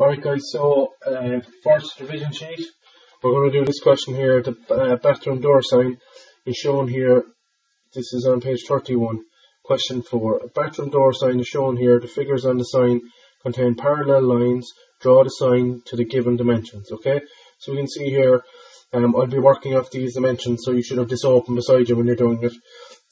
Alright guys, so uh, first revision sheet, we're going to do this question here, the uh, bathroom door sign is shown here, this is on page 31, question 4. A bathroom door sign is shown here, the figures on the sign contain parallel lines, draw the sign to the given dimensions, okay? So we can see here, um, I'll be working off these dimensions, so you should have this open beside you when you're doing it.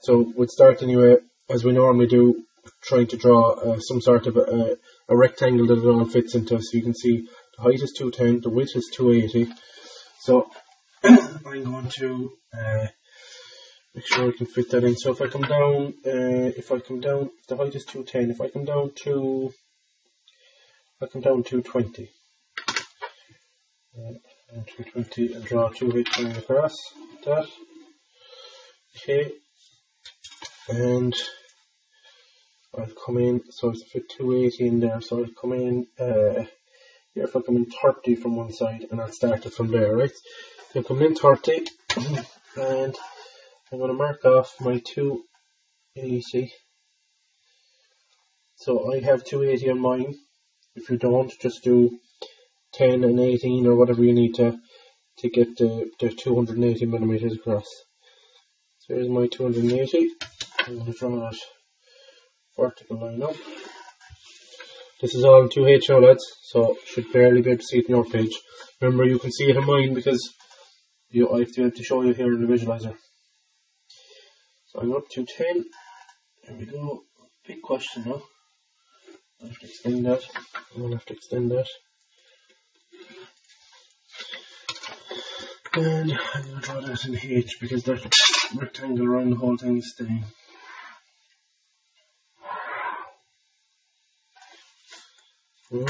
So we'll start anyway, as we normally do, trying to draw uh, some sort of a, a rectangle that it all fits into. So you can see the height is 210, the width is 280. So I'm going to uh, make sure I can fit that in. So if I come down, uh, if I come down, the height is 210. If I come down to, I come down to 20. Uh, 220 and draw two line across that. Okay, and I'll come in, so it's fit 280 in there, so I'll come in, uh, here if I come in 30 from one side, and I'll start it from there, right? So coming in 30, and I'm going to mark off my 280. So I have 280 on mine. If you don't, just do 10 and 18 or whatever you need to to get the, the 280 millimeters across. So here's my 280. I'm going to draw that vertical line up. This is all 2H now so should barely be able to see it in your page. Remember you can see it in mine because you, I have to, have to show you here in the visualizer. So I'm up to 10. There we go. Big question now. I have to extend that. I'm to have to extend that. And I'm to draw that in H because that rectangle around the whole thing is staying. I'll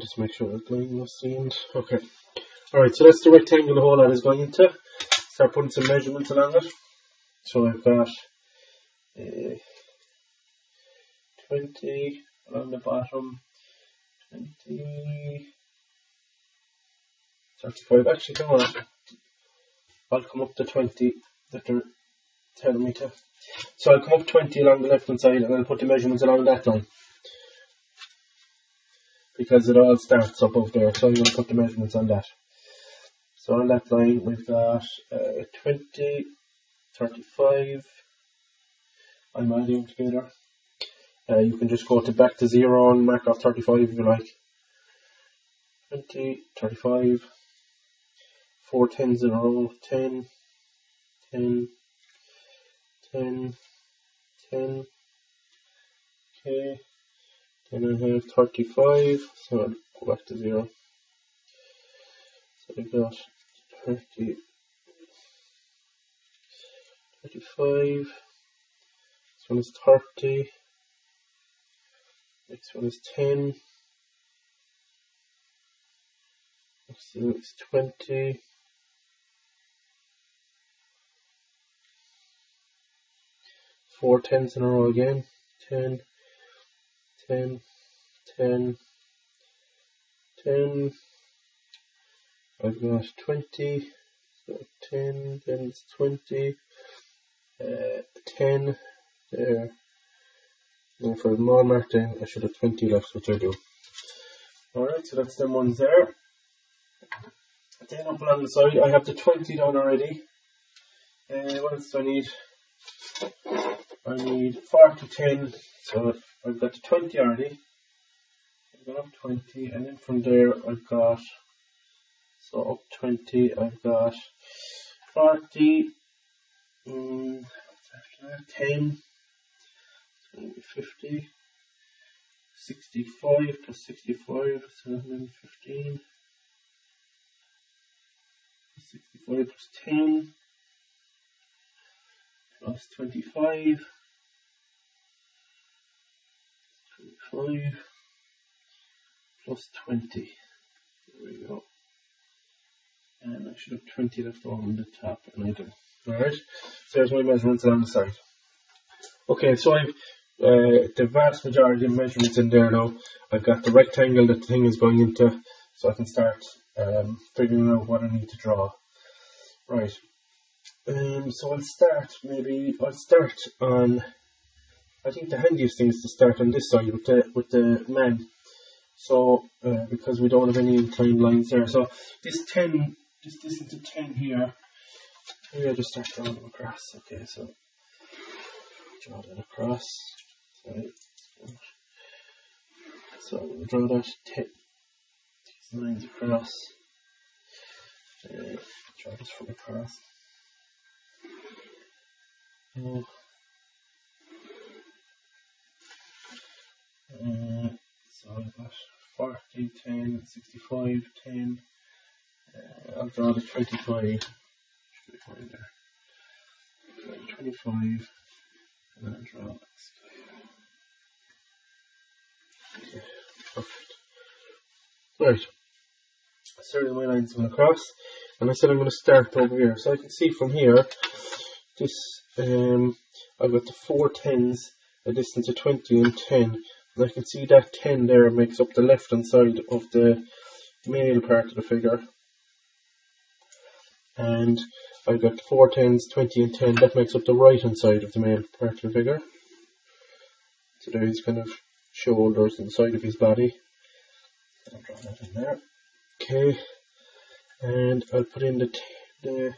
just make sure that the line was seamed. Okay. Alright, so that's the rectangle whole lot is going into. Start putting some measurements along it. So I've got uh, 20 along the bottom, 20, 35. Actually, come on. I'll come up to 20 that they're telling me to. So I'll come up 20 along the left hand side and I'll put the measurements along that line because it all starts up over there. So I'm going to put the measurements on that. So on that line we've got uh, 20, 35. I'm adding together. Uh, you can just go to back to zero and mark off 35 if you like. 20, 35, 4 tens in a row, 10, 10, 10, 10, okay. Then I have 35, so I'll go back to 0. So I got 30, 35, one is 30, next one is 10, next one is 20, four tens in a row again, 10, 10, 10, 10, I've got 20, so 10, then it's 20, uh, 10 there, and for more marked in, I should have 20 left, which I do. Alright, so that's them ones there. Then up along the side, I have the 20 done already. Uh, what else do I need? I need 4 to 10, so I've got the 20 already. I've got up 20, and then from there I've got, so up 20, I've got 40, um, after that, 10, 50, 65 plus 65, so 115, 65 plus 10, plus 25, 25 plus 20. There we go. And I should have 20 left on the top, and I do. Alright, so there's my measurements on the side. Okay, so I've uh, the vast majority of measurements in there now. I've got the rectangle that the thing is going into, so I can start um, figuring out what I need to draw. Right. Um, so I'll start, maybe, I'll start on, I think the handiest thing is to start on this side with the, with the man. So, uh, because we don't have any inclined lines there. So this 10, this distance of 10 here, maybe I'll just start drawing them across. Okay, so draw that across. Right. So to draw that, take these lines across, uh, draw this from across. Uh, uh, so I've got 40, 10, 65, 10. Uh, I'll draw the 25. 25 there. 25, and then draw this. Okay, perfect. Right. Starting my lines going across, and I said I'm going to start over here. So I can see from here, this um, I've got the four tens, a distance of 20 and 10, and I can see that 10 there makes up the left hand side of the male part of the figure. And I've got four tens, 20 and 10, that makes up the right hand side of the male part of the figure. So there is kind of shoulders and side of his body. I'll that in there. Okay, and I'll put in the, the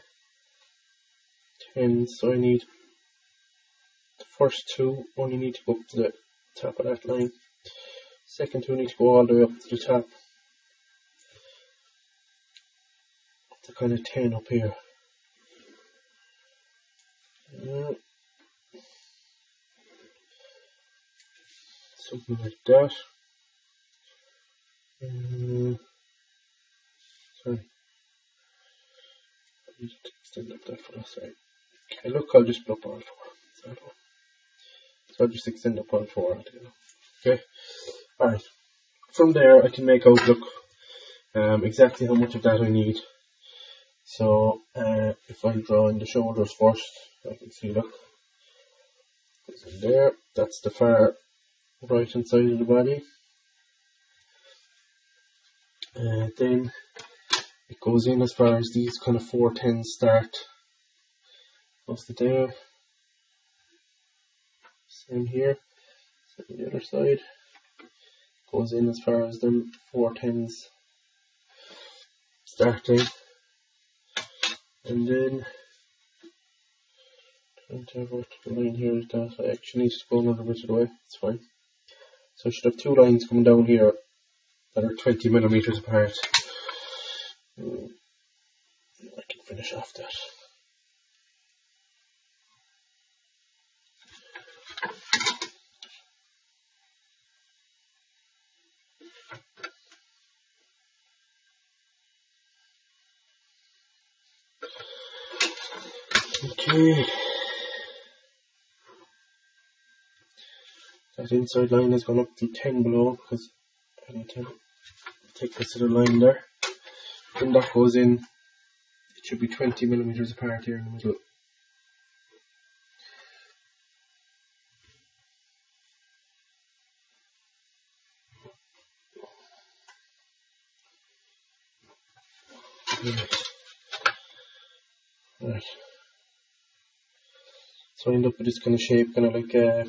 tens. So I need the first two only need to go up to the top of that line. Second two need to go all the way up to the top. The kind of ten up here. Yeah. something like that. Uh, sorry. I need to extend up that that side. Okay, look, I'll just block four. So I'll just extend up four altogether. Okay, alright. From there, I can make out, look, um, exactly how much of that I need. So, uh, if I draw in the shoulders first, I can see, look, goes in there. That's the far right hand side of the body. Uh, then it goes in as far as these kind of four tens start. Goes to there. Same here. Same the other side. Goes in as far as four tens starting. And then trying to what the line here is that I actually need to go another bit of the way, it's fine. So I should have two lines coming down here that are 20 millimeters apart. Mm. I can finish off that. Okay. That inside line has gone up to 10 below because Need to take this little line there. When that goes in, it should be 20 millimeters apart here in the middle. Right. right. So I end up with this kind of shape, kind of like a,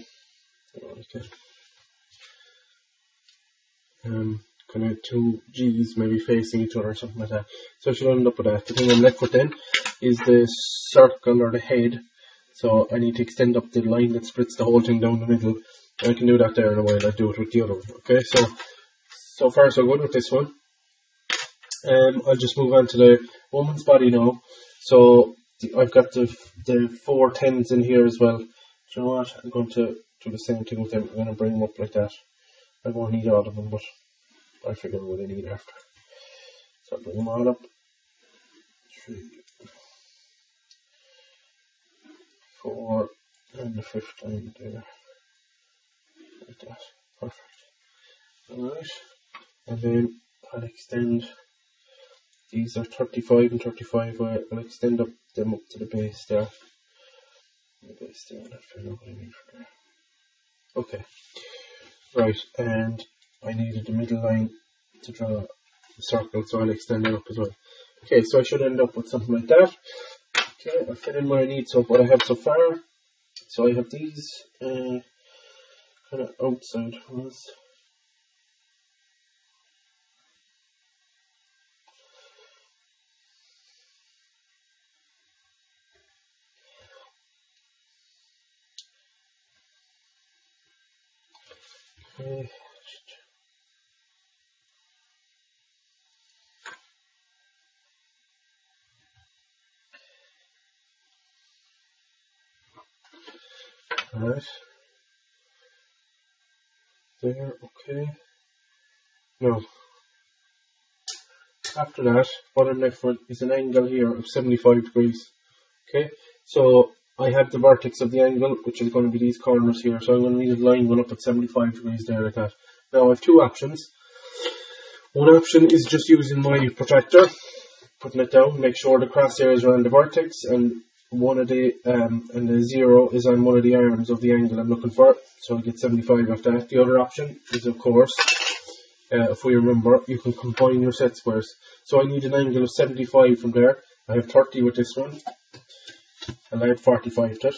like a um, kind of two G's maybe facing each other or something like that. So I should end up with that. The thing I'm left with then is the circle or the head. So I need to extend up the line that splits the whole thing down the middle. I can do that there in a while. I'll do it with the other one. Okay, so so far so good with this one. Um, I'll just move on to the woman's body now. So I've got the the four tens in here as well. Do you know what? I'm going to do the same thing with them. I'm going to bring them up like that. I won't need all of them, but I figure what I need after. So I'll bring them all up. Three, four, and the fifth line there. Like that. Perfect. Alright. And then I'll extend these are 35 and 35 I'll extend up them up to the base there the base there, I don't know what I mean for there Okay. Right, and I needed the middle line to draw a circle, so I'll extend it up as well. Okay, so I should end up with something like that. Okay, I'll fit in what I need, so what I have so far. So I have these uh, kind of outside ones. Okay. Alright. There, okay. Now, after that, what I'm left with is an angle here of 75 degrees. Okay, so I have the vertex of the angle, which is going to be these corners here. So I'm going to need a line going up at 75 degrees there like that. Now I have two options. One option is just using my protractor, putting it down, make sure the crosshairs are on the vertex, and one of the um, and the zero is on one of the arms of the angle I'm looking for, so I get 75 of that. The other option is, of course, uh, if we remember, you can combine your set squares. So I need an angle of 75 from there. I have 30 with this one, have 45 to it.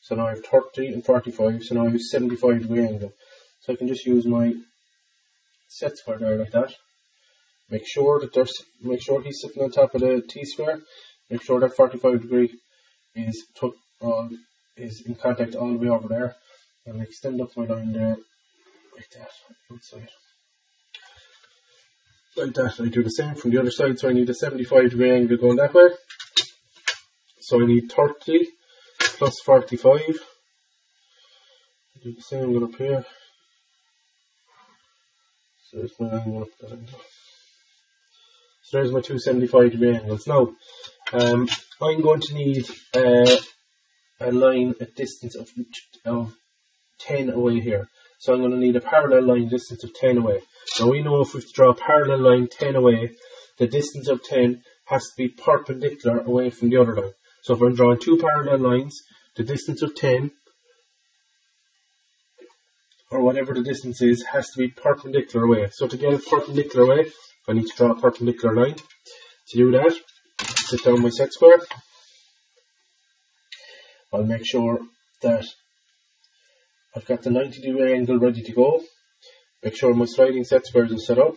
So now I have 30 and 45, so now I have 75 degree angle. So I can just use my set square there like that. Make sure that there's, make sure he's sitting on top of the T-square. Make sure that 45 degree is took uh, is in contact all the way over there and extend up my line there like that outside like that I do the same from the other side so I need a 75 degree angle going that way so I need 30 plus 45 do the same going up here so there's my angle up that angle so there's my two 75 degree angles now um, I'm going to need uh, a line at distance of, of 10 away here. So I'm going to need a parallel line distance of 10 away. Now we know if we draw a parallel line 10 away, the distance of 10 has to be perpendicular away from the other line. So if I'm drawing two parallel lines, the distance of 10, or whatever the distance is, has to be perpendicular away. So to get it perpendicular away, I need to draw a perpendicular line. To do that, sit down my set square. I'll make sure that I've got the 90 degree angle ready to go. Make sure my sliding set squares are set up.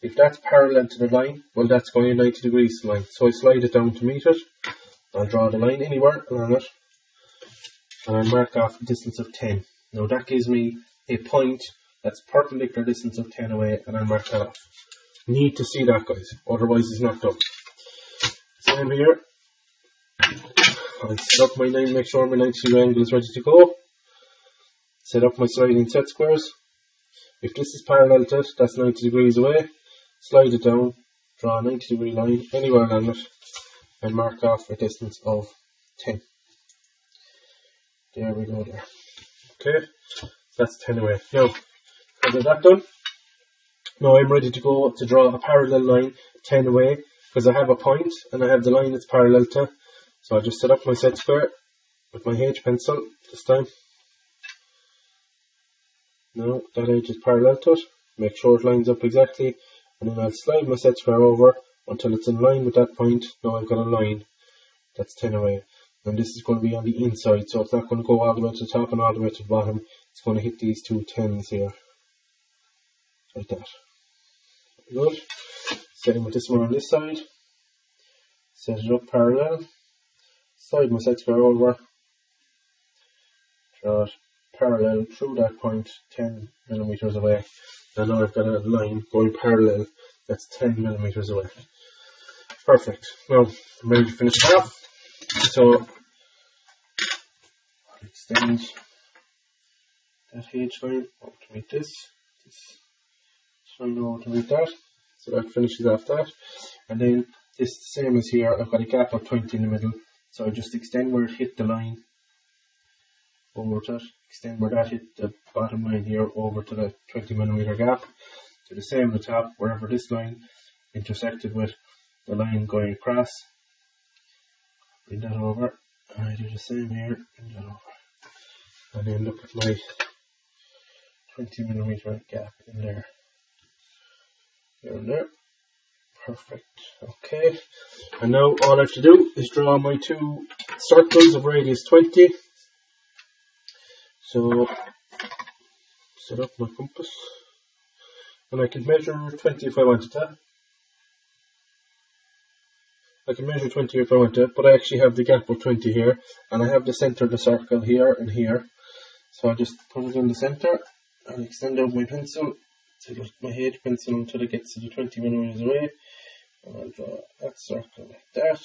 If that's parallel to the line, well that's going 90 degrees line. So I slide it down to meet it. I'll draw the line anywhere along it. And I mark off a distance of 10. Now that gives me a point that's perpendicular distance of 10 away and I mark that off. Need to see that guys, otherwise it's not done. Same here. I'll set up my line, make sure my 90 degree angle is ready to go. Set up my sliding set squares. If this is parallel to it, that's 90 degrees away. Slide it down, draw a 90 degree line anywhere along it, and mark off a distance of 10. There we go there. Okay, that's 10 away. Now, got that done. Now I'm ready to go to draw a parallel line 10 away because I have a point and I have the line it's parallel to. So I just set up my set square with my H pencil this time. Now that edge is parallel to it. Make sure it lines up exactly and then I'll slide my set square over until it's in line with that point. Now I've got a line that's 10 away. And this is going to be on the inside, so it's not going to go all the way to the top and all the way to the bottom. It's going to hit these two tens here. Like that. Good. Same with this one on this side. Set it up parallel. Slide my set square over. Draw it parallel through that point 10 millimeters away. And now I've got a line going parallel that's 10 millimeters away. Perfect. Now I'm ready to finish it off. So extend that H line up to meet this. This one meet that. So that finishes off that. And then this same as here, I've got a gap of 20 in the middle. So I just extend where it hit the line over to it, extend where that hit the bottom line here over to the 20 millimeter gap. Do the same on the top, wherever this line intersected with the line going across. Bring that over. I do the same here, bring that over. And then look at my 20 millimeter gap in there. Here and there. Perfect. Okay. And now all I have to do is draw my two circles of radius 20. So, set up my compass. And I can measure 20 if I wanted to. I can measure 20 if I want to, but I actually have the gap of 20 here, and I have the center of the circle here and here. So I'll just put it in the center and extend out my pencil to my head pencil until it gets to the 20 millimeters away. And I'll draw that circle like that.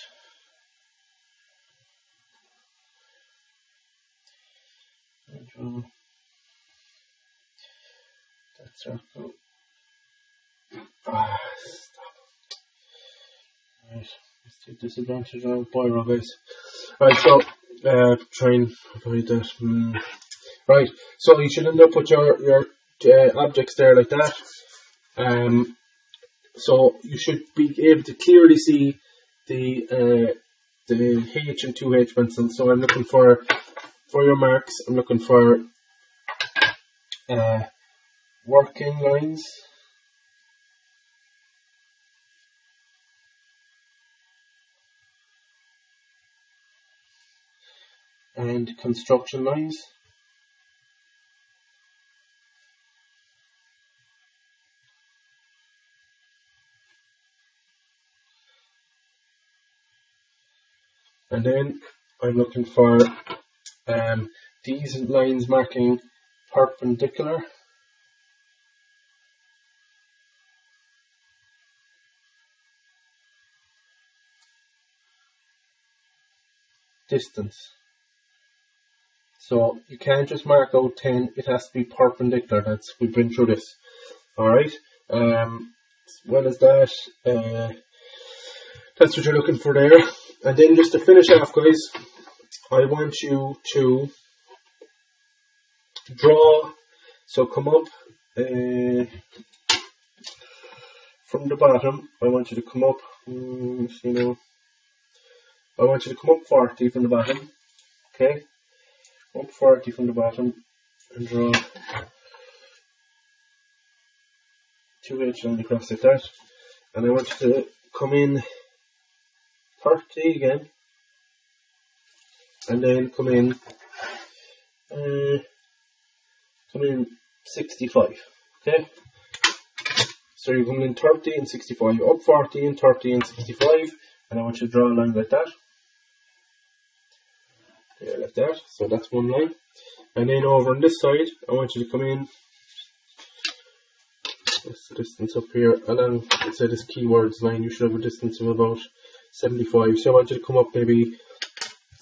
And draw that circle. Ah, stop. Right, disadvantage of Biro guys. Right, so uh, try and avoid that. Mm. Right, so you should end up with your your uh, objects there like that. Um, so you should be able to clearly see the uh, the H and 2H pencil. So I'm looking for for your marks. I'm looking for uh, working lines. And construction lines. and then I'm looking for um, these lines marking perpendicular distance so you can't just mark out 10 it has to be perpendicular that's we've been through this. Alright um, well as that? Uh, that's what you're looking for there. And then just to finish off guys, I want you to draw, so come up uh, from the bottom, I want you to come up, um, you know, I want you to come up 40 from the bottom, okay, up 40 from the bottom. And draw. Two edges on across like that, and I want you to come in 30 again. And then come in uh, come in 65 okay? So you're coming in 30 and 65 up 40 and 30 and 65 and I want you to draw a line like that like that so that's one line and then over on this side I want you to come in the distance up here along let's say this keywords line you should have a distance of about 75. So I want you to come up maybe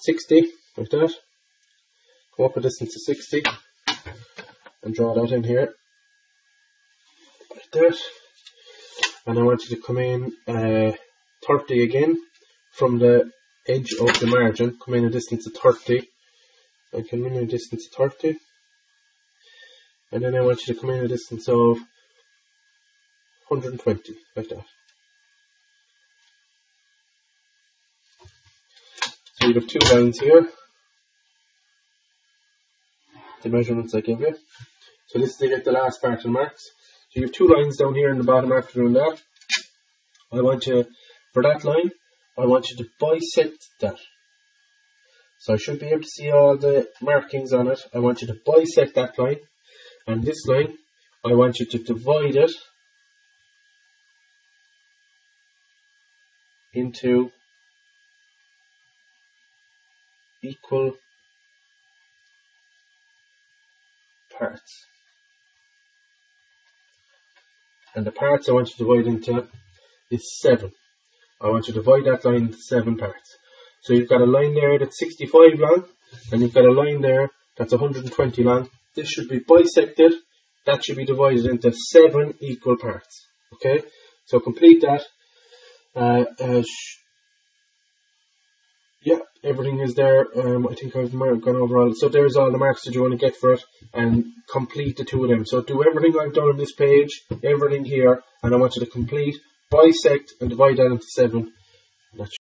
60, like that. Come up a distance of 60 and draw that in here, like that. And I want you to come in uh, 30 again from the edge of the margin, come in a distance of 30. I come in a distance of 30. And then I want you to come in a distance of 120, like that. So you have two lines here. The measurements I give you. So this is to get the last part of the marks. So you have two lines down here in the bottom after doing that. I want you, for that line, I want you to bisect that. So I should be able to see all the markings on it. I want you to bisect that line. And this line, I want you to divide it into equal parts. And the parts I want you to divide into is 7. I want you to divide that line into 7 parts. So you've got a line there that's 65 long, and you've got a line there that's 120 long. This should be bisected. That should be divided into 7 equal parts. Okay? So complete that. Uh, uh, yeah, everything is there. Um, I think I've gone over all. So there's all the marks that you want to get for it and complete the two of them. So do everything I've done on this page, everything here, and I want you to complete, bisect and divide that into seven